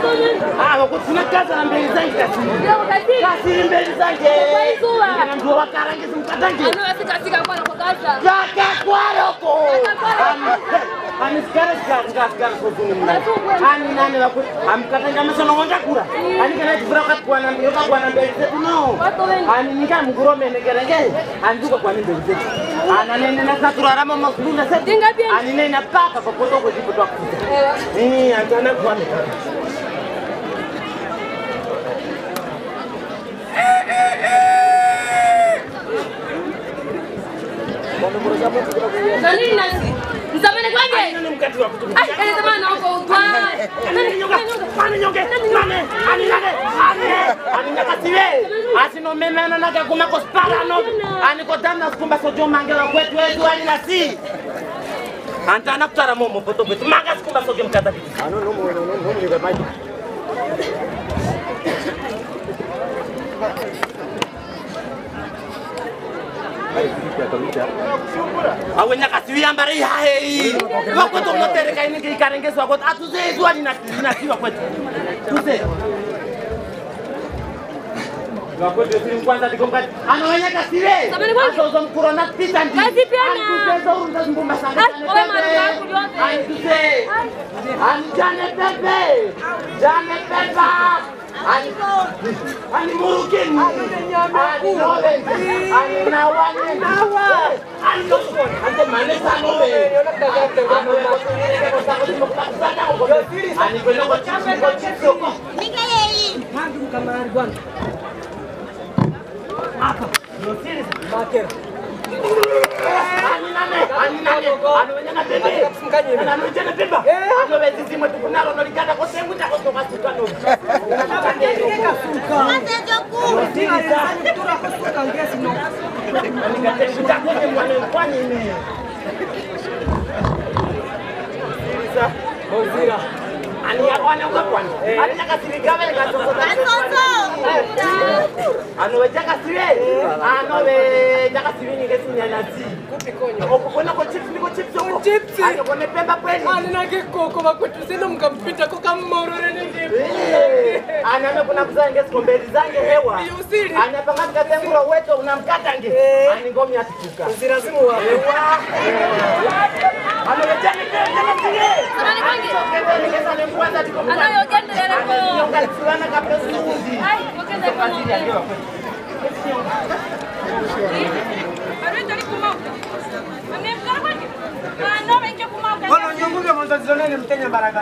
kwa kwa Ah, wakufuna kaza na mbele zangu kasi. Kasi mbele zangu. Kana mtu wa karangi simkatangi. Kaka kwaroko. Ani skara skara skara skara kuzuni mna. Ani nani wako amkatanga masana wonja kura. Ani kana jifura kat kwa na yoka kwa na mbele zetu no. Ani nika mguro mene. Anduka kwa mbele zetu. Ana nene na satura rama makuluna zetu. Ani nene paka kwa koto kwa jipo kwa. Eh, antana kwa ni. jamaa naokoudwa aninakasive asinomemena nakaguma kosparano anikotamna sikumba sojomangela kwetu etu aninasi antana kutara momopoto kwetu manga sikumba sojomkatakiiaa mkati wa kutumia? Ai, kale zamani naomba utwa. Nani nyonge? Nani nyonge? Nani? Ani nani? Ani. Ani nakasiwe. Asino memena na Animulukin! Aninolen! Aninawanin! Anusun! Ante manisan mo eh! Ano yung patuloy na kasakot mo paksa na ako? Ani ko lang machips mo chips ko! Nigay eh! Mandu ka maharguan! Ako! Yo, serious! Maker! Yeah! No ni ba maji. awe nyakasiwi ambare yahe wakoto unotereka inenge ikarengeswa koti atuzezwa ninasiwa kwetu tuze wakwetu siri kwanza dikomkati anawanyakasiwe Samani kwanza. azozo mkuro na pita ndi Kazi pia na- antuzezo urunda zimbumba sana Ai, owe maruka yako yote. antuze anjane pepe jane pepa ani ani murukini ani nove ani nawani nawa ani nove ante manesa nove ani kwenda kwa chips kwa chips huko ani nane ani nane ani wenyana bebe ani wenyana beba ani wezi zimwe tukunalo nolikata kosengu chako toka sukano anowejakasiwe Kono nyungu ke montazione ni mtenya baraka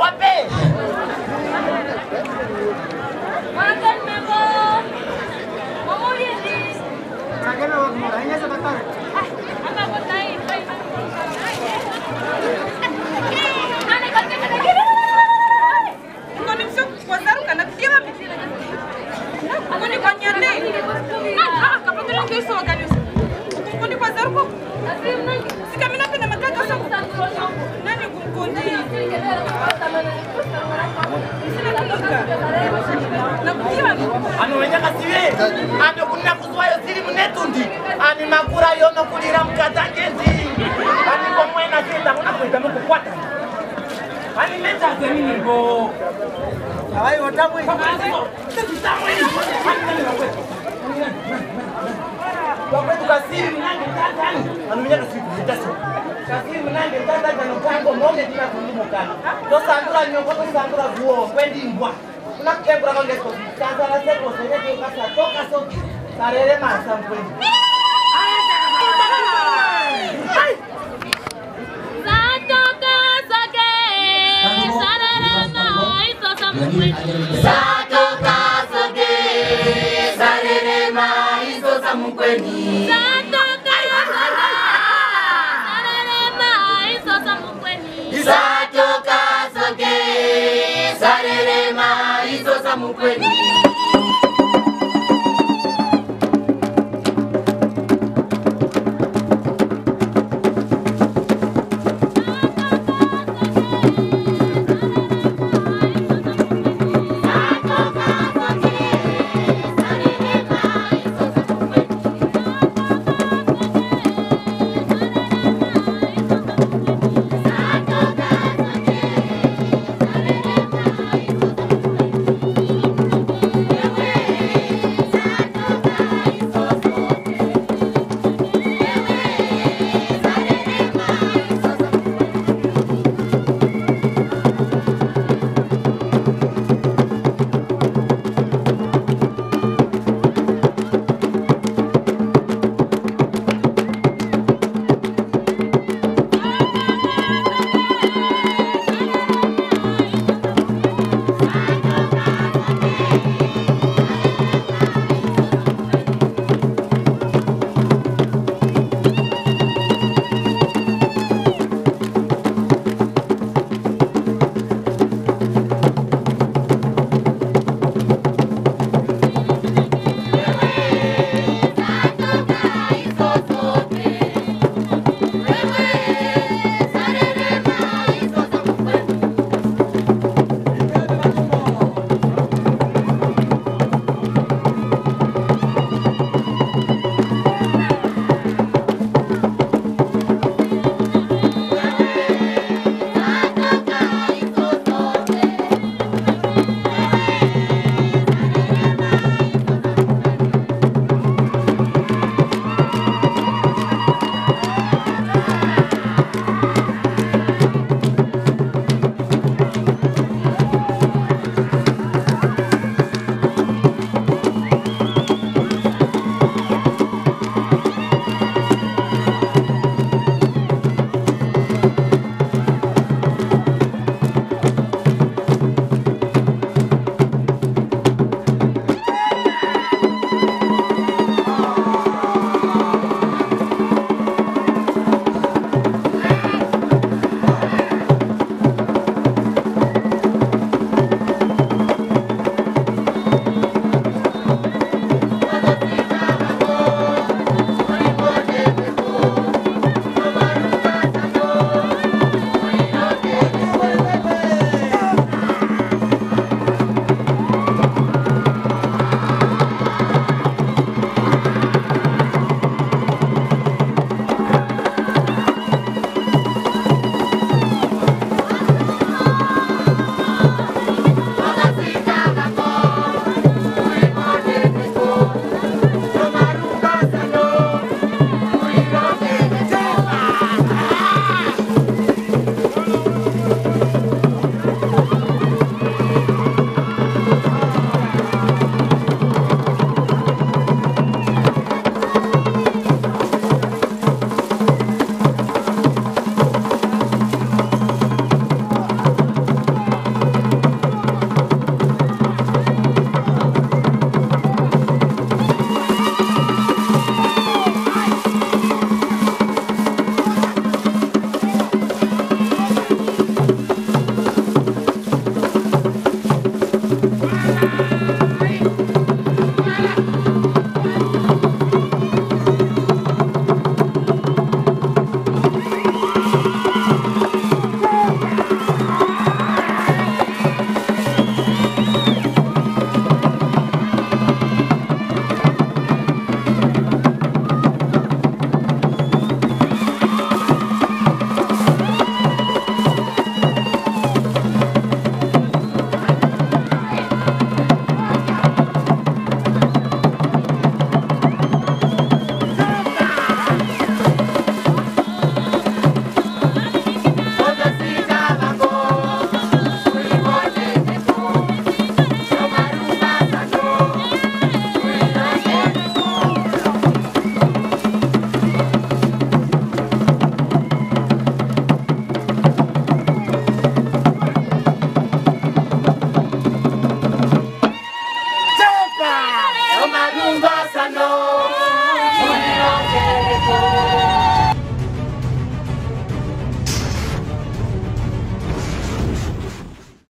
wape. anowenyakasive ano kunakuswayo ziri munetundi ani makura yonokulira mukatangezi ani komwena seza kunakuedza mukukwata ani metazeminiko avaiwo tamwe vakwetukasiri munange tatani anomenyakasiri kuita so kasiwinange tatata nokhango nonge ndinakulimokana tosandula nyongo tosandula. kama ukweli